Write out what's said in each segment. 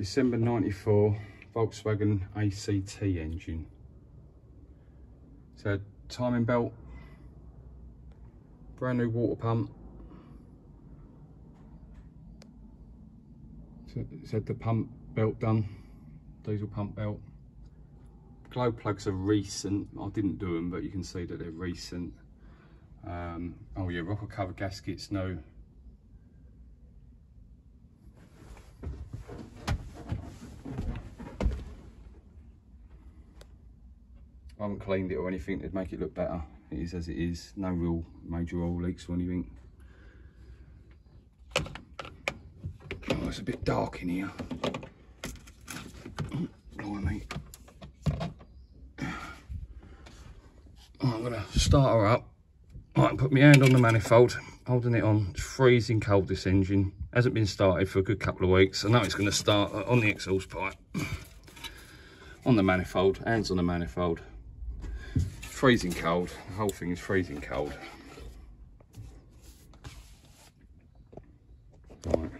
December 94 Volkswagen ACT engine. So timing belt, brand new water pump. Had the pump belt done, diesel pump belt. Glow plugs are recent. I didn't do them, but you can see that they're recent. Um, oh yeah, rocker cover gaskets, no I haven't cleaned it or anything to make it look better. It is as it is, no real major oil leaks or anything. Oh, it's a bit dark in here. Oh, blimey. Oh, I'm gonna start her up. I right, put my hand on the manifold, holding it on. It's freezing cold, this engine. Hasn't been started for a good couple of weeks. I know it's gonna start on the exhaust pipe. on the manifold, hands on the manifold freezing cold. The whole thing is freezing cold. Right.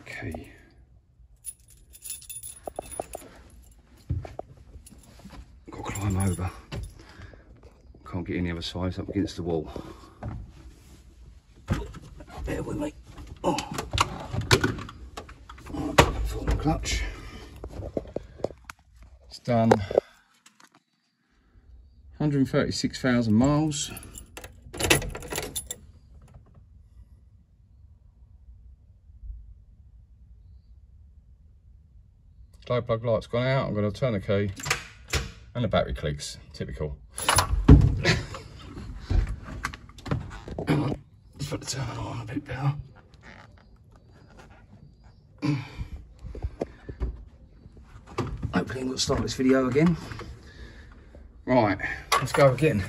Okay. Got to climb over. Can't get any other side up against the wall. Bear with me. Oh. oh clutch. It's done. 136,000 miles. Glow plug light's gone out. I'm going to turn the key and the battery clicks. Typical. Let's put the terminal on a bit better. Hopefully I'm going to start this video again. Right. Let's go again.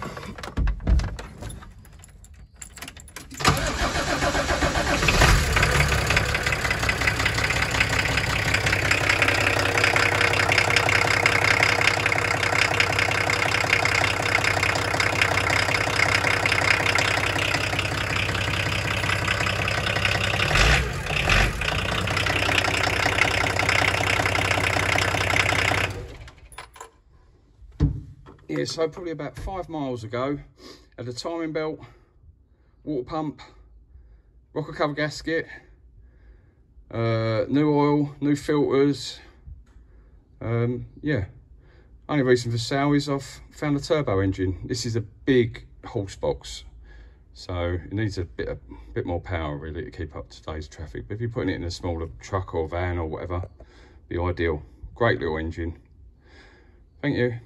Yeah, so probably about five miles ago, at a timing belt, water pump, rocker cover gasket, uh, new oil, new filters. Um, yeah, only reason for sale is I've found a turbo engine. This is a big horse box, so it needs a bit, a bit more power really to keep up today's traffic. But if you're putting it in a smaller truck or van or whatever, be ideal. Great little engine. Thank you.